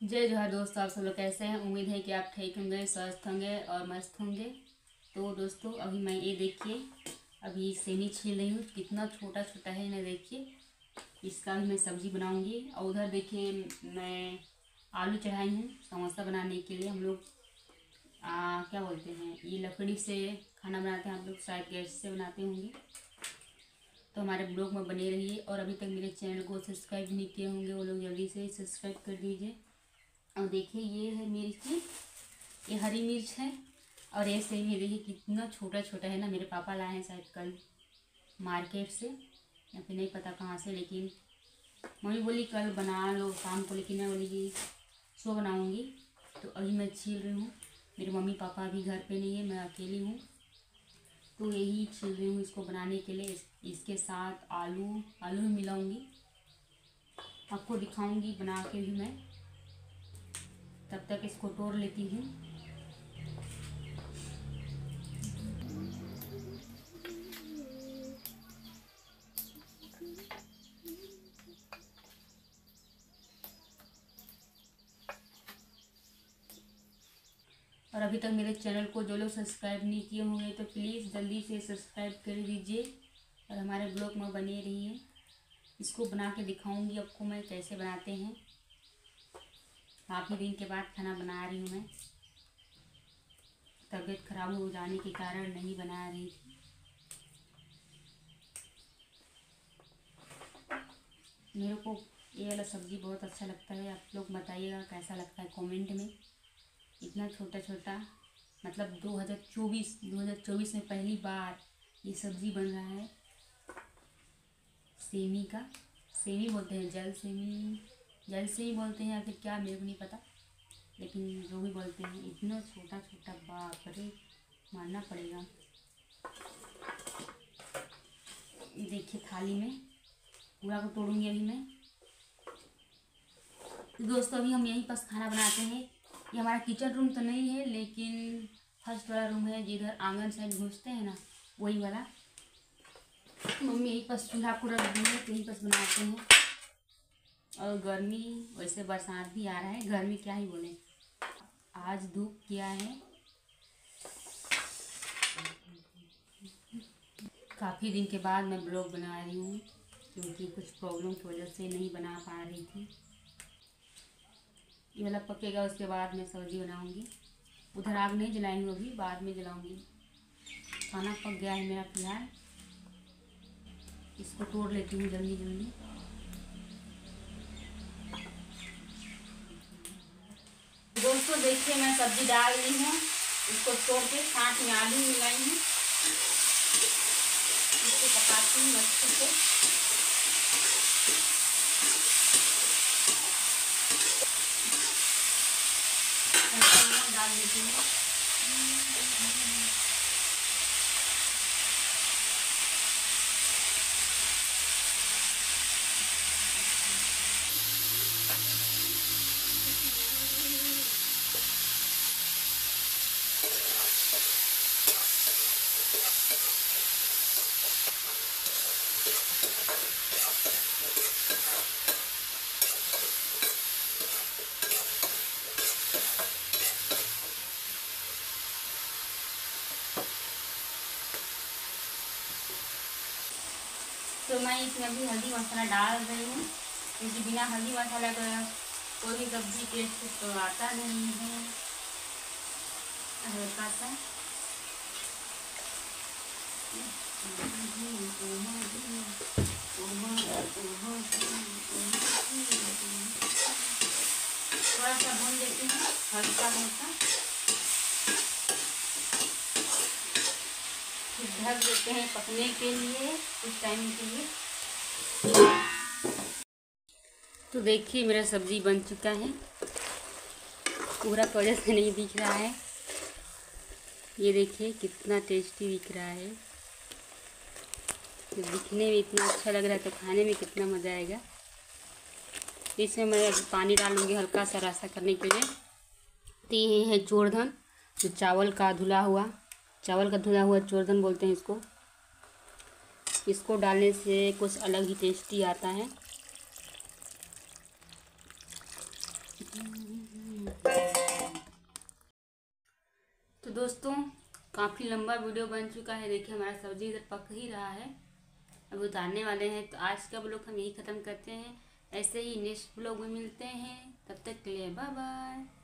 जय जोहार दोस्तों, आप सब लोग कैसे हैं? उम्मीद है कि आप ठीक होंगे, स्वस्थ होंगे और मस्त होंगे। तो दोस्तों, अभी मैं ये देखिए, अभी सेमी छील रही हूँ। कितना छोटा छोटा है ना देखिए। इसका भी मैं सब्ज़ी बनाऊँगी। और उधर देखिए, मैं आलू चढ़ाई हूँ समोसा बनाने के लिए। हम लोग क्या बोलते हैं, ये लकड़ी से खाना बनाते हैं। हम लोग शायद गैस से बनाते होंगे। तो हमारे ब्लॉग में बने रहिए। और अभी तक मेरे चैनल को सब्सक्राइब नहीं किए होंगे, वो लोग जल्दी से सब्सक्राइब कर दीजिए। और देखिए ये है मिर्ची ये हरी मिर्च है और ऐसे ही। देखिए कितना छोटा छोटा है ना। मेरे पापा लाए हैं शायद कल मार्केट से। या फिर नहीं पता कहाँ से लेकिन मम्मी बोली कल बना लो शाम को। लेकिन मैं बोली कि सो बनाऊँगी। तो अभी मैं छील रही हूँ। मेरे मम्मी पापा अभी घर पे नहीं है मैं अकेली हूँ। तो यही छील रही हूँ इसको बनाने के लिए। इस, इसके साथ आलू आलू मिलाऊँगी। आपको दिखाऊँगी बना के भी मैं। तब तक इसको तोड़ लेती हूँ। और अभी तक मेरे चैनल को जो लोग सब्सक्राइब नहीं किए होंगे तो प्लीज़ जल्दी से सब्सक्राइब कर दीजिए और हमारे ब्लॉग में बने रहिए। इसको बना के दिखाऊँगी आपको मैं कैसे बनाते हैं। काफ़ी दिन के बाद खाना बना रही हूँ मैं। तबीयत खराब हो जाने के कारण नहीं बना रही। थी मेरे को ये वाला सब्ज़ी बहुत अच्छा लगता है। आप लोग बताइएगा कैसा लगता है कमेंट में। इतना छोटा छोटा मतलब 2024 2024 में पहली बार ये सब्ज़ी बन रहा है। सेमी का, सेमी बोलते हैं, जल सेमी। जल से ही बोलते हैं, या फिर क्या, मेरे को नहीं पता। लेकिन जो भी बोलते हैं, इतना छोटा छोटा बाप रे मानना पड़ेगा। देखिए, थाली में, पूरा को तोड़ूँगी अभी मैं। तो दोस्तों, अभी हम यहीं पास खाना बनाते हैं। ये हमारा किचन रूम तो नहीं है, लेकिन फ़र्स्ट वाला रूम है, जिधर आँगन साइड घुसते हैं ना, वही वाला। मम्मी यहीं पास चूल्हा को रख दी है तो यहीं पास बनाते हैं। और गर्मी, वैसे बरसात भी आ रहा है, गर्मी क्या ही बोले। आज धूप किया है। काफ़ी दिन के बाद मैं ब्लॉग बना रही हूँ, क्योंकि कुछ प्रॉब्लम की वजह से नहीं बना पा रही थी। ये वाला पकेगा, उसके बाद मैं सब्ज़ी बनाऊँगी। उधर आग नहीं जलाएँगे अभी, बाद में जलाऊँगी। खाना पक गया है मेरा फ़िलहाल। इसको तोड़ लेती हूँ जल्दी जल्दी दोस्तों देखिए, मैं सब्ज़ी डाल रही हूँ। इसको तोड़ के साथ में आलू मिलाई हूँ। इसको पकाती हूँ अच्छे से। डाल देती हूँ। मैं इसमें अभी हल्दी मसाला डाल रही हूँ। क्योंकि बिना हल्दी मसाला का कोई भी सब्ज़ी टेस्ट तो आता नहीं है। हल्का सा। थोड़ा सा भून देती हूँ हल्का हल्का फिर ढक देते हैं पकने के लिए कुछ टाइम के लिए। तो देखिए, मेरा सब्ज़ी बन चुका है। पूरा वजह से नहीं दिख रहा है। ये देखिए, कितना टेस्टी दिख रहा है। दिखने में इतना अच्छा लग रहा है तो खाने में कितना मज़ा आएगा। इसमें मैं अभी पानी डालूँगी हल्का सा रास्ता करने के लिए। तो ये है चोरधन जो चावल का धुला हुआ। चावल का धुला हुआ चोरधन बोलते हैं इसको। इसको डालने से कुछ अलग ही टेस्टी आता है। तो दोस्तों, काफ़ी लंबा वीडियो बन चुका है। देखिए, हमारा सब्ज़ी इधर पक ही रहा है। अब उतारने वाले हैं। तो आज का ब्लॉग हम यही ख़त्म करते हैं। ऐसे ही नेक्स्ट ब्लॉग में मिलते हैं। तब तक के लिए बाय बाय